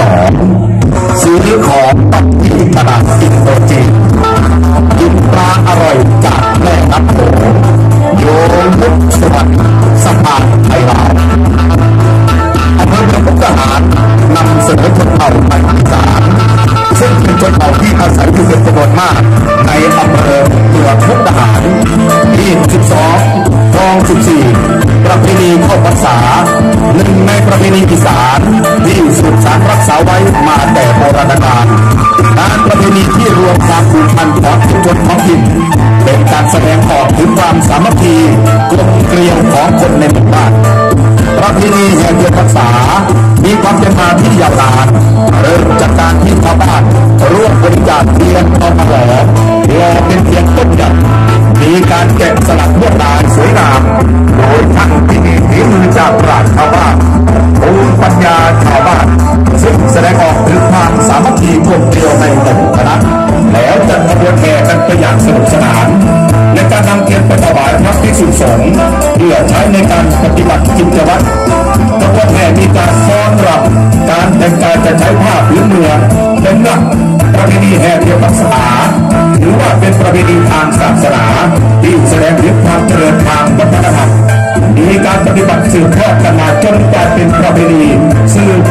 สองซื้อของตัดที่ตลาดสิงโตจีนกินปลาอร่อยจากแม่น้ำโขงโยมุกสวรรค์สะพานไทยลาวอำเภอเมืองพุทหารนำเสนอชนเผ่าไทยอีสานซึ่งเป็นชนเผ่าที่อาศัยอยู่เป็นจำนวนมาก ษาหนึ่งในประเพณีอีสานที่สุดสานรักษาไว้มาแต่โบราณกาลงานประเพณีที่รวมความผูกพันของชุมชนท้องถิ่นเป็นการแสดงออกถึงความสามัคคีกลมเกลียวของคนในหมู่บ้านประเพณีแห่เดือนพรรษามีความเป็นมาที่ยาวนานเริ่มจากการที่ชาวบ้านร่วมบริจาคเทียนตอนหลอแล้วเป็นเทียนต้นหยักมีการแกะส กลมเกลียวในหมู่คณะแล้วจัดขบวนแห่กันไปอย่างสนุกสนานในการนำเทียนไปถวายพระภิกษุสงฆ์เพื่อใช้ในการปฏิบัติกิจวัตรขบวนแห่มีการฟ้อนรำการแต่งกายจะใช้ผ้าพื้นเมืองเป็นหลักประเพณีแห่เทียนพรรษาถือว่าเป็นประเพณีทางศาสนาที่แสดงถึงความเจริญทางวัฒนธรรมมีการปฏิบัติสืบทอดกันมาจนกลายเป็นประเพณีสืบ